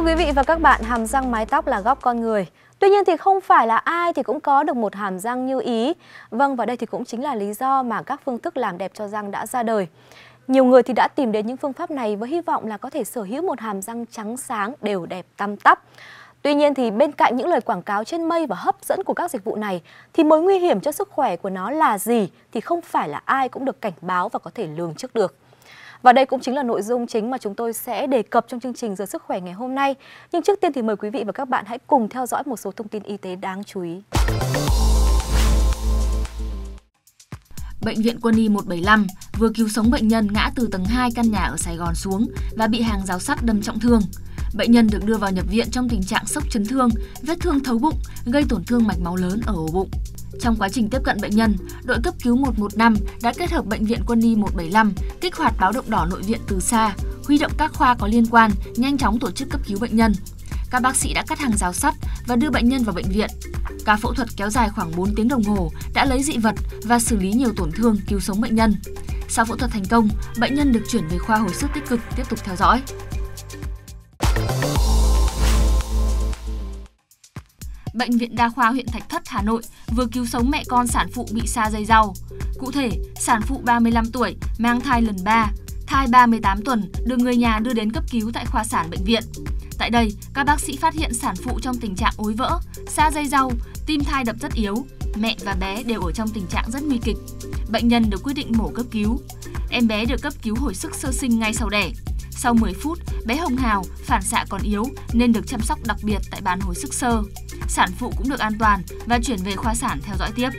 Thưa quý vị và các bạn, hàm răng mái tóc là góc con người. Tuy nhiên thì không phải là ai thì cũng có được một hàm răng như ý. Vâng, và đây thì cũng chính là lý do mà các phương thức làm đẹp cho răng đã ra đời. Nhiều người thì đã tìm đến những phương pháp này với hy vọng là có thể sở hữu một hàm răng trắng sáng, đều đẹp tăm tắp. Tuy nhiên thì bên cạnh những lời quảng cáo trên mây và hấp dẫn của các dịch vụ này thì mối nguy hiểm cho sức khỏe của nó là gì thì không phải là ai cũng được cảnh báo và có thể lường trước được. Và đây cũng chính là nội dung chính mà chúng tôi sẽ đề cập trong chương trình Giờ Sức Khỏe ngày hôm nay. Nhưng trước tiên thì mời quý vị và các bạn hãy cùng theo dõi một số thông tin y tế đáng chú ý. Bệnh viện Quân y 175 vừa cứu sống bệnh nhân ngã từ tầng 2 căn nhà ở Sài Gòn xuống và bị hàng rào sắt đâm trọng thương. Bệnh nhân được đưa vào nhập viện trong tình trạng sốc chấn thương, vết thương thấu bụng, gây tổn thương mạch máu lớn ở ổ bụng. Trong quá trình tiếp cận bệnh nhân, đội cấp cứu 115 đã kết hợp bệnh viện Quân y 175 kích hoạt báo động đỏ nội viện từ xa, huy động các khoa có liên quan nhanh chóng tổ chức cấp cứu bệnh nhân. Các bác sĩ đã cắt hàng rào sắt và đưa bệnh nhân vào bệnh viện. Ca phẫu thuật kéo dài khoảng 4 tiếng đồng hồ đã lấy dị vật và xử lý nhiều tổn thương cứu sống bệnh nhân. Sau phẫu thuật thành công, bệnh nhân được chuyển về khoa hồi sức tích cực tiếp tục theo dõi. Bệnh viện Đa khoa huyện Thạch Thất, Hà Nội vừa cứu sống mẹ con sản phụ bị sa dây rau. Cụ thể, sản phụ 35 tuổi, mang thai lần 3, thai 38 tuần được người nhà đưa đến cấp cứu tại khoa sản bệnh viện. Tại đây, các bác sĩ phát hiện sản phụ trong tình trạng ối vỡ, sa dây rau, tim thai đập rất yếu. Mẹ và bé đều ở trong tình trạng rất nguy kịch. Bệnh nhân được quyết định mổ cấp cứu. Em bé được cấp cứu hồi sức sơ sinh ngay sau đẻ. Sau 10 phút, bé hồng hào, phản xạ còn yếu nên được chăm sóc đặc biệt tại bàn hồi sức sơ. Sản phụ cũng được an toàn và chuyển về khoa sản theo dõi tiếp.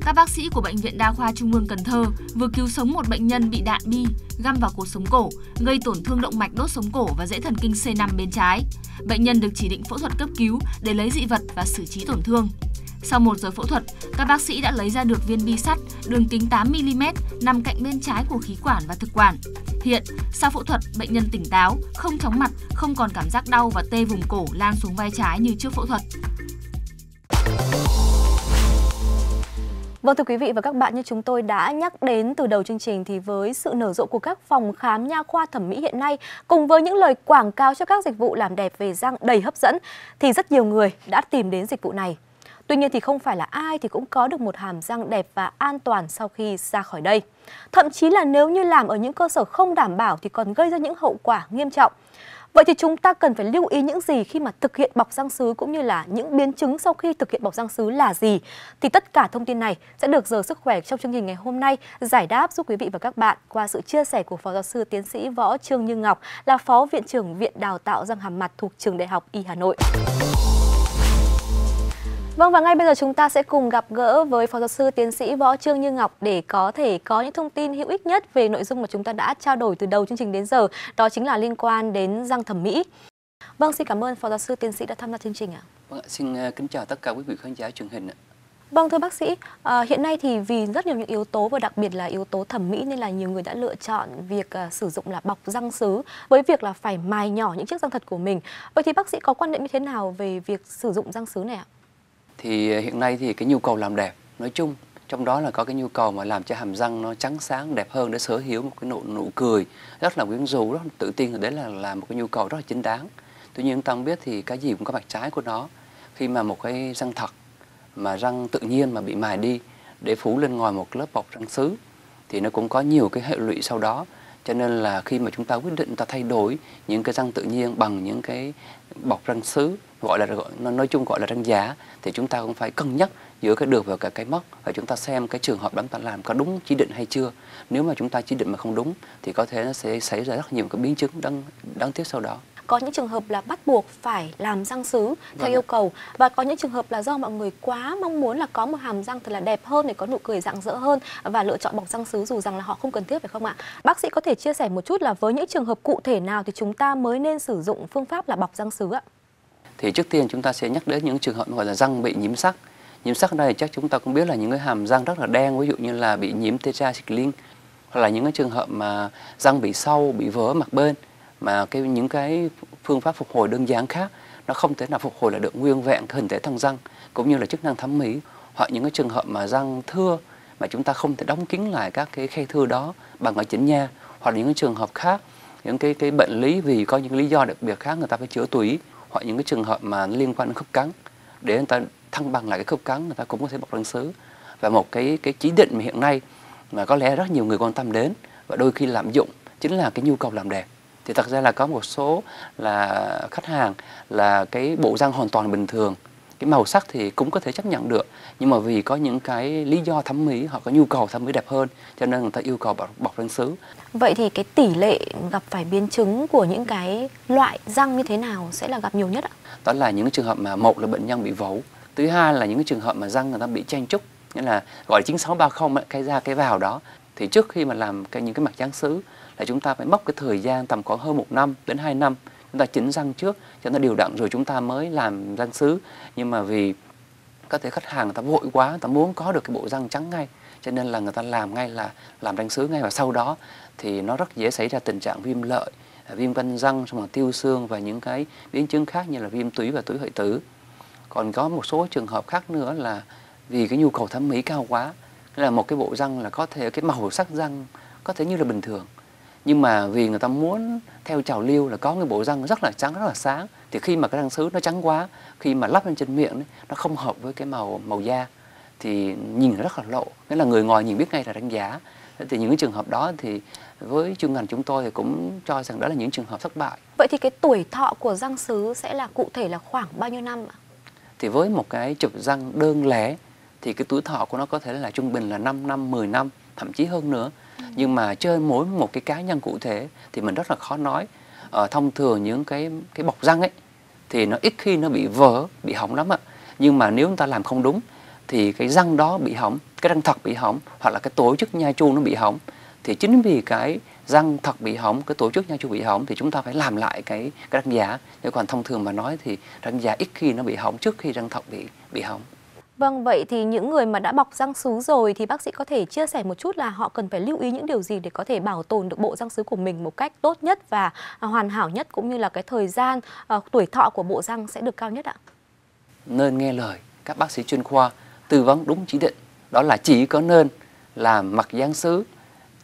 Các bác sĩ của Bệnh viện Đa khoa Trung ương Cần Thơ vừa cứu sống một bệnh nhân bị đạn bi găm vào cột sống cổ, gây tổn thương động mạch đốt sống cổ và rễ thần kinh C5 bên trái. Bệnh nhân được chỉ định phẫu thuật cấp cứu để lấy dị vật và xử trí tổn thương. Sau một giờ phẫu thuật, các bác sĩ đã lấy ra được viên bi sắt đường kính 8mm nằm cạnh bên trái của khí quản và thực quản. Hiện, sau phẫu thuật, bệnh nhân tỉnh táo, không chóng mặt, không còn cảm giác đau và tê vùng cổ lan xuống vai trái như trước phẫu thuật. Vâng thưa quý vị và các bạn như chúng tôi đã nhắc đến từ đầu chương trình thì với sự nở rộ của các phòng khám nha khoa thẩm mỹ hiện nay cùng với những lời quảng cáo cho các dịch vụ làm đẹp về răng đầy hấp dẫn thì rất nhiều người đã tìm đến dịch vụ này. Tuy nhiên thì không phải là ai thì cũng có được một hàm răng đẹp và an toàn sau khi ra khỏi đây. Thậm chí là nếu như làm ở những cơ sở không đảm bảo thì còn gây ra những hậu quả nghiêm trọng. Vậy thì chúng ta cần phải lưu ý những gì khi mà thực hiện bọc răng sứ cũng như là những biến chứng sau khi thực hiện bọc răng sứ là gì? Thì tất cả thông tin này sẽ được giờ sức khỏe trong chương trình ngày hôm nay giải đáp giúp quý vị và các bạn qua sự chia sẻ của Phó Giáo sư Tiến sĩ Võ Trương Như Ngọc là Phó Viện trưởng Viện Đào tạo răng hàm mặt thuộc Trường Đại học Y Hà Nội. Vâng và ngay bây giờ chúng ta sẽ cùng gặp gỡ với Phó Giáo sư Tiến sĩ Võ Trương Như Ngọc để có thể có những thông tin hữu ích nhất về nội dung mà chúng ta đã trao đổi từ đầu chương trình đến giờ, đó chính là liên quan đến răng thẩm mỹ. Vâng, xin cảm ơn Phó Giáo sư Tiến sĩ đã tham gia chương trình ạ. Vâng, xin ờ, kính chào tất cả quý vị khán giả truyền hình ạ. Vâng thưa bác sĩ, à, hiện nay thì vì rất nhiều những yếu tố và đặc biệt là yếu tố thẩm mỹ nên là nhiều người đã lựa chọn việc à, sử dụng là bọc răng sứ với việc là phải mài nhỏ những chiếc răng thật của mình. Vậy thì bác sĩ có quan niệm như thế nào về việc sử dụng răng sứ này ạ? Thì ờ, hiện nay thì cái nhu cầu làm đẹp, nói chung, trong đó là có cái nhu cầu mà làm cho hàm răng nó trắng sáng, đẹp hơn để sở hữu một cái nụ nụ cười rất là quyến rũ, rất là tự tin, đấy là là một cái nhu cầu rất là chính đáng. Tuy nhiên ta biết thì cái gì cũng có mặt trái của nó. Khi mà một cái răng thật mà răng tự nhiên mà bị mài đi để phủ lên ngoài một lớp bọc răng sứ thì nó cũng có nhiều cái hệ lụy sau đó. Cho nên là khi mà chúng ta quyết định ta thay đổi những cái răng tự nhiên bằng những cái bọc răng sứ gọi là nói chung gọi là răng giả thì chúng ta cũng phải cân nhắc giữa cái được và cả cái mất và chúng ta xem cái trường hợp đó ta làm có đúng chỉ định hay chưa nếu mà chúng ta chỉ định mà không đúng thì có thể nó sẽ xảy ra rất nhiều cái biến chứng đáng đáng tiếc sau đó có những trường hợp là bắt buộc phải làm răng sứ theo vâng yêu cầu và có những trường hợp là do mọi người quá mong muốn là có một hàm răng thật là đẹp hơn để có nụ cười rạng rỡ hơn và lựa chọn bọc răng sứ dù rằng là họ không cần thiết phải không ạ? Bác sĩ có thể chia sẻ một chút là với những trường hợp cụ thể nào thì chúng ta mới nên sử dụng phương pháp là bọc răng sứ ạ? Thì trước tiên chúng ta sẽ nhắc đến những trường hợp gọi là răng bị nhiễm sắc. Nhiễm sắc đây chắc chúng ta cũng biết là những cái hàm răng rất là đen, ví dụ như là bị nhiễm tetracycline hoặc là những cái trường hợp mà răng bị sâu, bị vỡ mặt bên mà cái những cái phương pháp phục hồi đơn giản khác nó không thể nào phục hồi lại được nguyên vẹn hình thể thân răng cũng như là chức năng thẩm mỹ hoặc những cái trường hợp mà răng thưa mà chúng ta không thể đóng kín lại các cái khe thưa đó bằng ở chỉnh nha hoặc những cái trường hợp khác những cái cái bệnh lý vì có những lý do đặc biệt khác người ta phải chữa tủy hoặc những cái trường hợp mà liên quan đến khớp cắn, để người ta thăng bằng lại cái khớp cắn, người ta cũng có thể bọc răng sứ. Và một cái cái chỉ định mà hiện nay mà có lẽ rất nhiều người quan tâm đến và đôi khi lạm dụng chính là cái nhu cầu làm đẹp. Thì thật ra là có một số là khách hàng là cái bộ răng hoàn toàn bình thường cái màu sắc thì cũng có thể chấp nhận được. Nhưng mà vì có những cái lý do thẩm mỹ họ có nhu cầu thẩm mỹ đẹp hơn cho nên người ta yêu cầu bọc, bọc răng sứ vậy thì cái tỷ lệ gặp phải biến chứng của những cái loại răng như thế nào sẽ là gặp nhiều nhất ạ? Đó là những trường hợp mà một là bệnh nhân bị vẩu thứ hai là những trường hợp mà răng người ta bị chen trúc nghĩa là gọi là 9630 cái ra cái vào đó. Thì trước khi mà làm cái những cái mặt răng sứ là chúng ta phải mất cái thời gian tầm khoảng hơn một năm đến 2 năm chúng ta chỉnh răng trước cho nó điều đặn rồi chúng ta mới làm răng sứ. Nhưng mà vì có thể khách hàng người ta vội quá, người ta muốn có được cái bộ răng trắng ngay, cho nên là người ta làm ngay là làm răng sứ ngay và sau đó thì nó rất dễ xảy ra tình trạng viêm lợi à, viêm quanh răng, xong rồi tiêu xương và những cái biến chứng khác như là viêm túy và túi hợi tử. Còn có một số trường hợp khác nữa là vì cái nhu cầu thẩm mỹ cao quá là một cái bộ răng là có thể, cái màu sắc răng có thể như là bình thường nhưng mà vì người ta muốn theo trào lưu là có cái bộ răng rất là trắng rất là sáng thì khi mà cái răng sứ nó trắng quá khi mà lắp lên trên miệng ấy, nó không hợp với cái màu màu da thì nhìn rất là lộ. Nghĩa là người ngoài nhìn biết ngay là răng giả. Thì những cái trường hợp đó thì với chuyên ngành chúng tôi thì cũng cho rằng đó là những trường hợp thất bại. Vậy thì cái tuổi thọ của răng sứ sẽ là cụ thể là khoảng bao nhiêu năm ạ? Thì với một cái chụp răng đơn lẻ thì cái tuổi thọ của nó có thể là trung bình là 5 năm 10 năm thậm chí hơn nữa nhưng mà trên mỗi một cái cá nhân cụ thể thì mình rất là khó nói. Ờ, thông thường những cái cái bọc răng ấy thì nó ít khi nó bị vỡ bị hỏng lắm ạ. Nhưng mà nếu chúng ta làm không đúng thì cái răng đó bị hỏng cái răng thật bị hỏng hoặc là cái tổ chức nha chu nó bị hỏng thì chính vì cái răng thật bị hỏng cái tổ chức nha chu bị hỏng thì chúng ta phải làm lại cái cái răng giả. Nếu còn thông thường mà nói thì răng giả ít khi nó bị hỏng trước khi răng thật bị bị hỏng. Vâng, vậy thì những người mà đã bọc răng sứ rồi thì bác sĩ có thể chia sẻ một chút là họ cần phải lưu ý những điều gì để có thể bảo tồn được bộ răng sứ của mình một cách tốt nhất và à, hoàn hảo nhất cũng như là cái thời gian uh, tuổi thọ của bộ răng sẽ được cao nhất ạ? Nên nghe lời các bác sĩ chuyên khoa tư vấn đúng chỉ định. Đó là chỉ có nên làm mặt răng sứ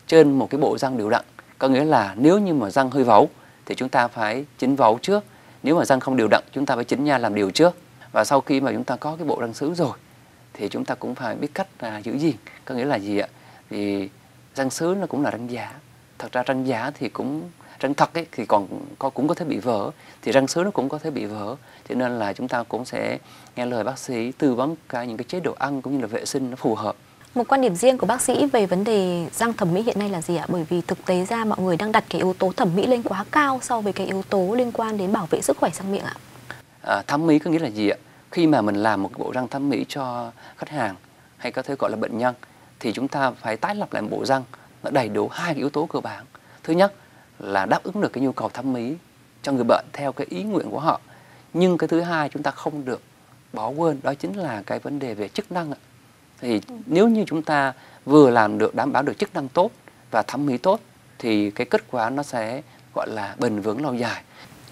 trên một cái bộ răng đều đặn. Có nghĩa là nếu như mà răng hơi vẩu thì chúng ta phải chỉnh vẩu trước. Nếu mà răng không đều đặn chúng ta phải chỉnh nha làm điều trước và sau khi mà chúng ta có cái bộ răng sứ rồi, thì chúng ta cũng phải biết cách là giữ gìn. Có nghĩa là gì ạ? Thì răng sứ nó cũng là răng giả. Thật ra răng giả thì cũng, răng thật ấy, thì còn có, cũng có thể bị vỡ. Thì răng sứ nó cũng có thể bị vỡ. Cho nên là chúng ta cũng sẽ nghe lời bác sĩ tư vấn cả những cái chế độ ăn cũng như là vệ sinh nó phù hợp. Một quan điểm riêng của bác sĩ về vấn đề răng thẩm mỹ hiện nay là gì ạ? Bởi vì thực tế ra mọi người đang đặt cái yếu tố thẩm mỹ lên quá cao so với cái yếu tố liên quan đến bảo vệ sức khỏe răng miệng ạ à, thẩm mỹ có nghĩa là gì ạ? Khi mà mình làm một bộ răng thẩm mỹ cho khách hàng hay có thể gọi là bệnh nhân thì chúng ta phải tái lập lại một bộ răng nó đầy đủ hai cái yếu tố cơ bản. Thứ nhất là đáp ứng được cái nhu cầu thẩm mỹ cho người bệnh theo cái ý nguyện của họ. Nhưng cái thứ hai chúng ta không được bỏ quên đó chính là cái vấn đề về chức năng thì nếu như chúng ta vừa làm được đảm bảo được chức năng tốt và thẩm mỹ tốt thì cái kết quả nó sẽ gọi là bền vững lâu dài.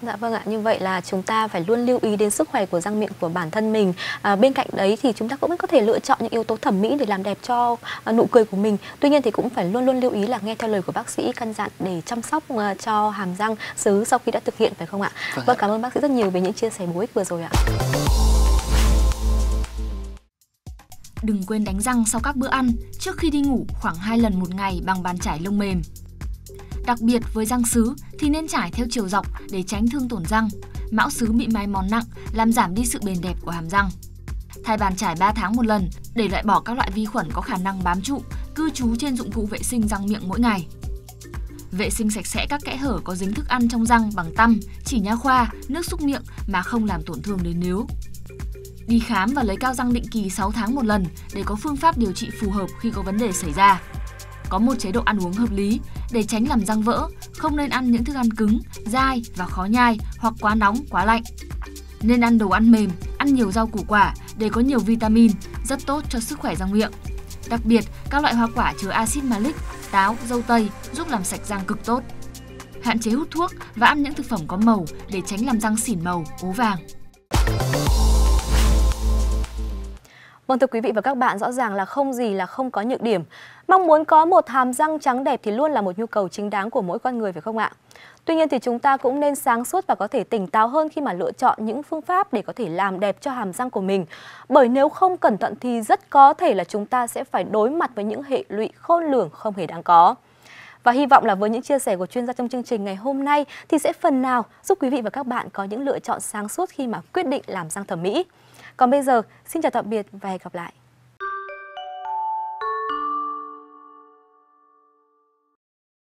Dạ vâng ạ, như vậy là chúng ta phải luôn lưu ý đến sức khỏe của răng miệng của bản thân mình. À, bên cạnh đấy thì chúng ta cũng có thể lựa chọn những yếu tố thẩm mỹ để làm đẹp cho à, nụ cười của mình. Tuy nhiên thì cũng phải luôn luôn lưu ý là nghe theo lời của bác sĩ căn dặn để chăm sóc à, cho hàm răng sứ sau khi đã thực hiện phải không ạ? Vâng, vâng cảm ơn bác sĩ rất nhiều về những chia sẻ bổ ích vừa rồi ạ. Đừng quên đánh răng sau các bữa ăn, trước khi đi ngủ khoảng 2 lần một ngày bằng bàn chải lông mềm. Đặc biệt với răng sứ thì nên trải theo chiều dọc để tránh thương tổn răng. Mão sứ bị mai mòn nặng làm giảm đi sự bền đẹp của hàm răng. Thay bàn trải 3 tháng một lần để loại bỏ các loại vi khuẩn có khả năng bám trụ, cư trú trên dụng cụ vệ sinh răng miệng mỗi ngày. Vệ sinh sạch sẽ các kẽ hở có dính thức ăn trong răng bằng tăm, chỉ nha khoa, nước xúc miệng mà không làm tổn thương đến nếu. Đi khám và lấy cao răng định kỳ 6 tháng một lần để có phương pháp điều trị phù hợp khi có vấn đề xảy ra có một chế độ ăn uống hợp lý để tránh làm răng vỡ, không nên ăn những thức ăn cứng, dai và khó nhai hoặc quá nóng, quá lạnh. Nên ăn đồ ăn mềm, ăn nhiều rau củ quả để có nhiều vitamin, rất tốt cho sức khỏe răng miệng. Đặc biệt, các loại hoa quả chứa axit malic, táo, dâu tây giúp làm sạch răng cực tốt. Hạn chế hút thuốc và ăn những thực phẩm có màu để tránh làm răng xỉn màu, ố vàng. Vâng thưa quý vị và các bạn, rõ ràng là không gì là không có nhược điểm. Mong muốn có một hàm răng trắng đẹp thì luôn là một nhu cầu chính đáng của mỗi con người phải không ạ? Tuy nhiên thì chúng ta cũng nên sáng suốt và có thể tỉnh táo hơn khi mà lựa chọn những phương pháp để có thể làm đẹp cho hàm răng của mình. Bởi nếu không cẩn thận thì rất có thể là chúng ta sẽ phải đối mặt với những hệ lụy khôn lường không hề đáng có. Và hy vọng là với những chia sẻ của chuyên gia trong chương trình ngày hôm nay thì sẽ phần nào giúp quý vị và các bạn có những lựa chọn sáng suốt khi mà quyết định làm răng thẩm mỹ. Còn bây giờ, xin chào tạm biệt và hẹn gặp lại.